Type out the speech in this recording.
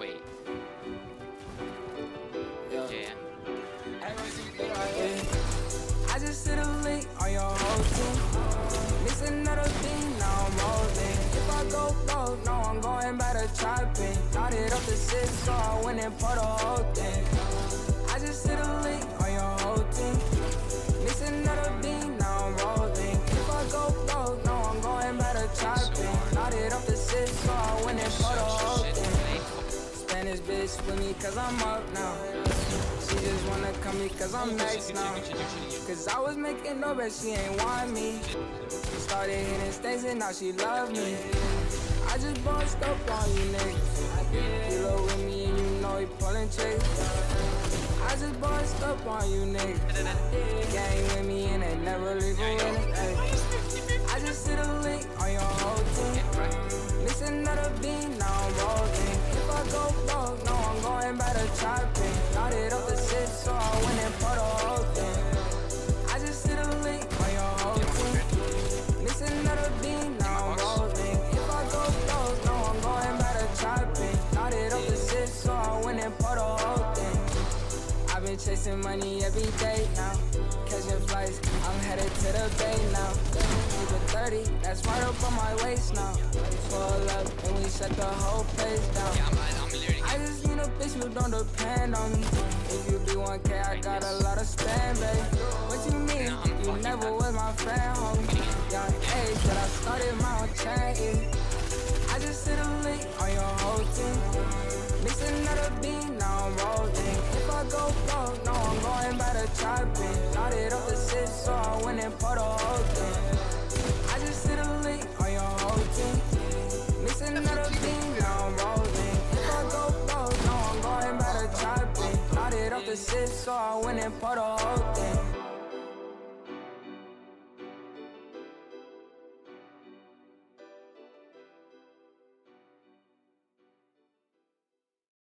Wait. Yeah. yeah. I just sit another thing, now I'm holding. If I go broke, no, I'm going by the up six, so I went and put a bitch with me, cause I'm up now. She just wanna come me, cause I'm next now. Cause I was making no bet, she ain't want me. She Started hitting stains and now she love me. I just bossed up on you niggas. You low with me and you know he pulling tricks. I just bossed up on you niggas. Gang no, I'm going better chopping. It up the six, so I went and put a whole thing. I just hit a lick on your whole team. Mix another bean, now I'm rolling. If I go broke, no, I'm going better chopping. Got it up the six, so I went and put a whole thing. I've been chasing money every day now. Catching flights, I'm headed to the bay now. Keep it 30, that's right up on my waist now. Pull up and we shut the whole place down. I just need a bitch who don't depend on me. If you be 1K, I got a lot of spend, babe. What you mean? You never was my friend, homie. Young age, but I started my own chain. I just hit a lick on your whole team. Mix another bean, now I'm rolling. If I go broke, no, I'm going better chopping. Got it up the six, so I went and put a six, so I went and put a whole thing.